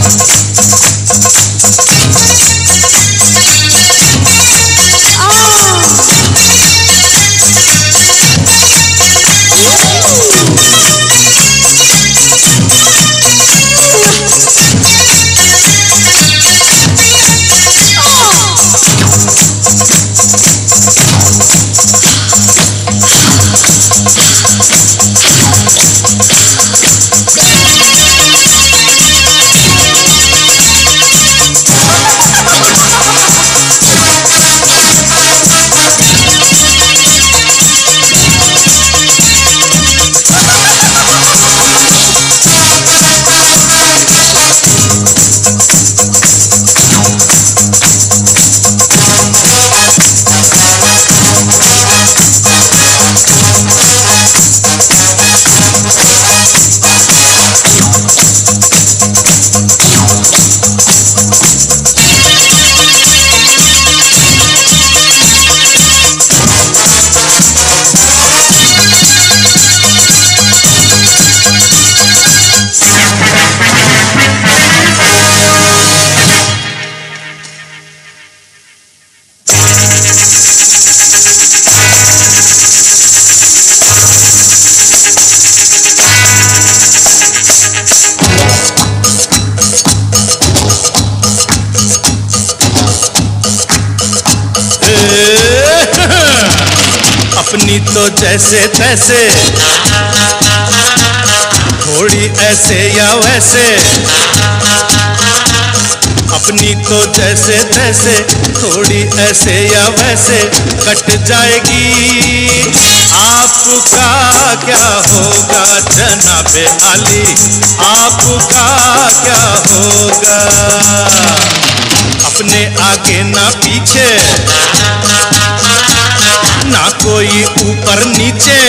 you अपनी तो जैसे तैसे थोड़ी ऐसे या वैसे। अपनी तो जैसे तैसे, थोड़ी ऐसे या वैसे कट जाएगी। आपका क्या होगा जनाबे आली? आपका क्या होगा? अपने आगे ना पीछे, ना कोई ऊपर नीचे।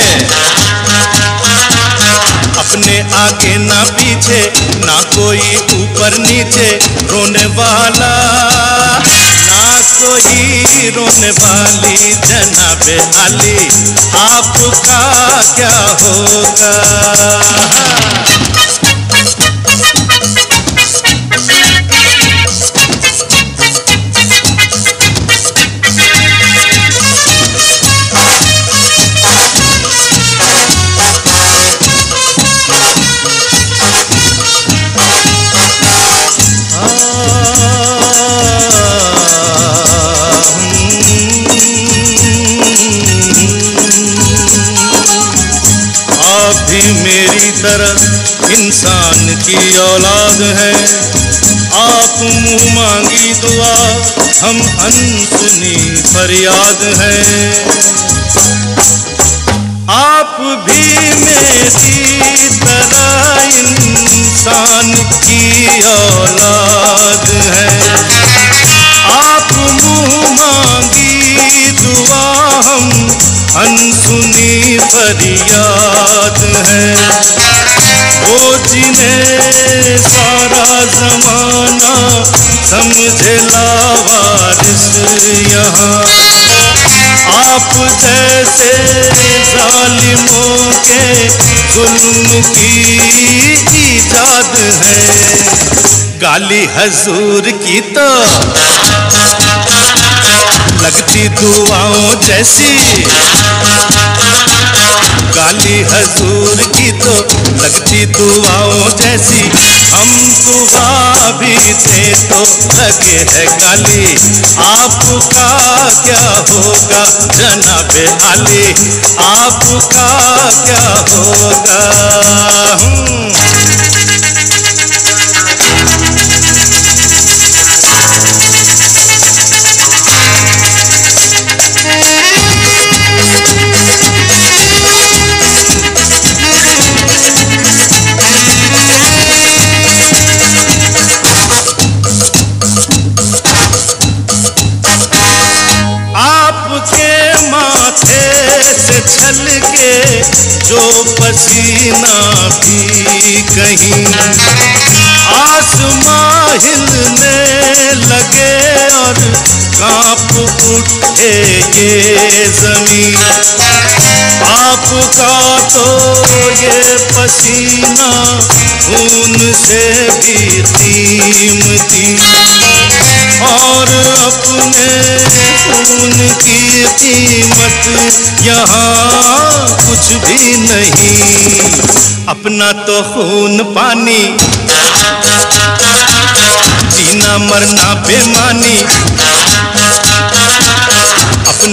अपने आगे ना पीछे, ना कोई ऊपर नीचे रोने वाला। ना कोई रोने वाली जनाबे आली, आपका क्या होगा? तरह इंसान की औलाद है। आप मुँह मांगी दुआ, हम अनसुनी फरियाद है। आप भी मेरी तरह इंसान की औलाद है। आप मुँह मांगी दुआ, हम अनसुनी फरियाद है। वो जिन्हें सारा जमाना समझे लावारिस यहाँ। आप जैसे जालिमों के जुल्म की इजाद है। गाली हजूर की तो लगती दुआओं जैसी। गाली हजूर की तो लगती दुआओं जैसी। हम दुआ भी दे तो लगे है काली आपका क्या होगा जनाब आली? आपका क्या होगा? छल के जो पसीना भी कहीं। आसमां हिलने लगे और काँप उठे ये ज़मीन। आपका तो ये पसीना खून से भी कीमती अपने खून की कीमत। यहाँ कुछ भी नहीं। अपना तो खून पानी। जीना मरना बेमानी।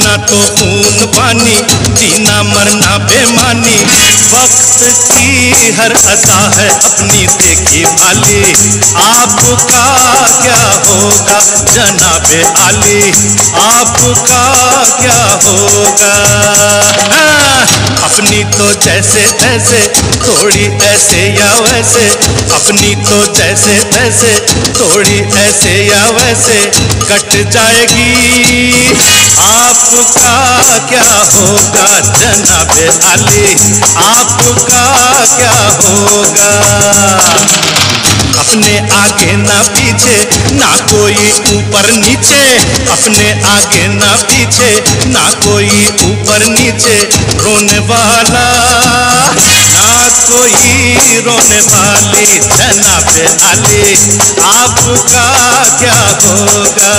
अपना तो खून पानी जीना मरना बेमानी। वक्त की हर अदा है अपनी देखी भाली आपका क्या होगा जनाबे आली? आपका क्या होगा? हाँ, अपनी तो जैसे तैसे थोड़ी ऐसे या वैसे। अपनी तो जैसे तैसे थोड़ी ऐसे या वैसे। कट जाएगी आपका क्या होगा जनाब अली? आपका क्या होगा? अपने आगे ना पीछे, ना कोई ऊपर नीचे। अपने आगे ना पीछे, ना कोई ऊपर नीचे। रोने वाला, ना कोई रोने वाली जनाब अली। आपका क्या होगा?